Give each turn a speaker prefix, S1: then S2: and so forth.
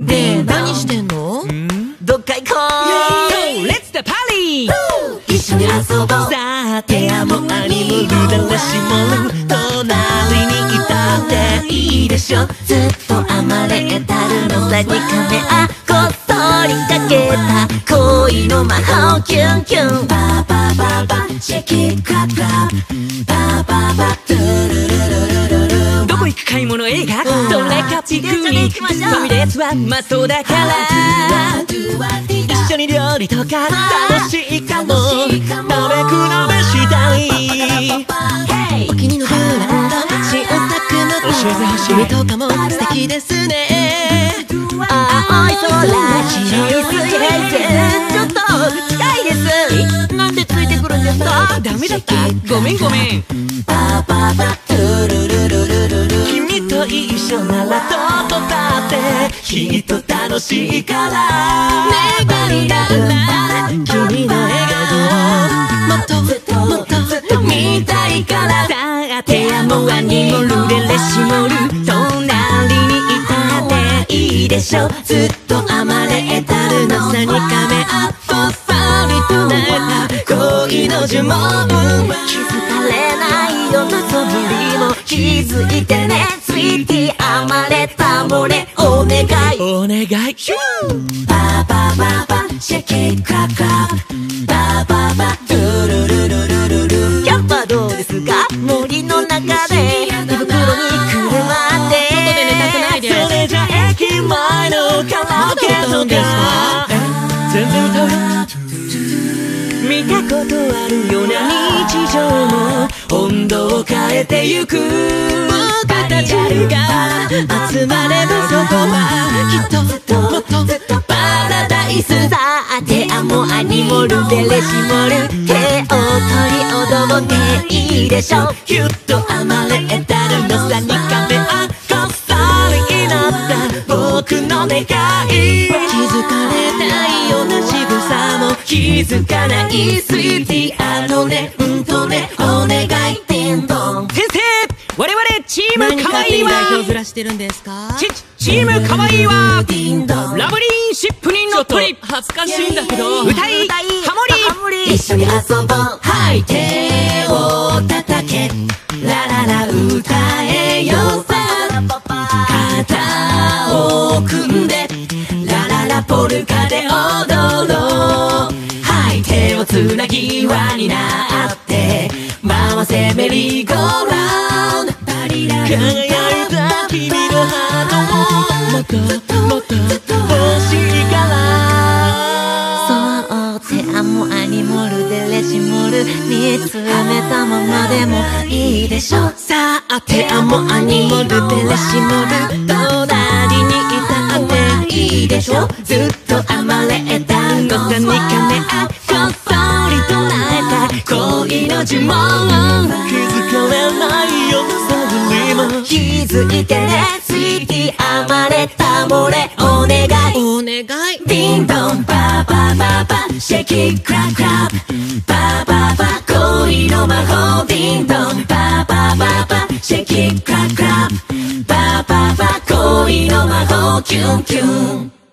S1: で、何してんの
S2: どっか行こう
S3: Let's the party!
S2: 一緒に遊ぼう
S3: さあ、ももるだらしもる隣にいたっていいでしょ
S2: ずっと甘れたるのさにカメあこっそりかけた恋の魔法キュンキュン。ババババシェキクラクラバババトゥルルルルルル
S3: どこ行く買い物映画どれかピクニックファミレスはまそうだから一緒に料理とか楽しいかも食べ比べしたい
S1: お気に入りのブランド新作の
S3: 教えてほしい
S1: 海とかも素敵ですね
S2: くるんですか
S3: ダメだった。ごめんごめん。
S2: バババトゥルルルルルル
S3: 君と一緒ならどこだってきっと楽しいから。
S1: ねえバリララ君の笑顔をもっともっと
S2: ずっと見たいから。
S3: さあ手やもあにもるでれしもる。隣にいたっていいでしょ。
S2: ずっと甘れたるの。さにカメアこっと泣いた恋の呪文気づかれないよ。なそぶりも気づいてね。スイーティー甘れたもれお願い。
S3: お願い。
S2: ババババシェキークラクラ。バババトゥルルルルルル。キャンパーどうですか？森の中で手袋に車で。
S1: 外で寝たくないです。
S3: それじゃ駅前のカラオケとか。全然歌うるような日常も温度を変えてゆく。
S1: 僕たちが集まればそこは。きっともっと
S2: ずっとパラダイス。さあ手あもアニモルでレシモル手を取り踊っていいでしょぎゅっと甘れたるのさにカメあこっそりになった僕の願い。
S1: 気づか
S2: づかない。スイーティーあのねうんとねお願いピンポン。
S3: 先生我々チーム
S1: 何
S3: かわいいは
S1: 勝手に代表ずらしてるんですか？
S3: チチームかわいいは
S2: ディンドン。
S3: ラブリンシップに乗っ取り
S1: 恥ずかしいんだけど。
S3: 歌いハモリ。
S2: 一緒に遊ぼう。はい。手を叩け。ラララ歌えつなぎ輪になって回せメリーゴーラウンド。
S3: 輝いた君のハートをもっともっと欲しいから
S2: そう手あもアニモルでレシモル見つめたままでもいいでしょさあ手あもアニモルでレシモル隣にいたっていいでしょずっと甘れたのさにかめあっ始まら
S3: 気づかれないよサ探りま
S2: 気づいてねついて暴れたもれお願い
S1: お願い
S2: ビンドンパーパーパーパーシェキクラクラブパーパーパー恋の魔法ディンドンパーパーパーパーシェキクラクラブパーパーパー恋の魔法キュンキュン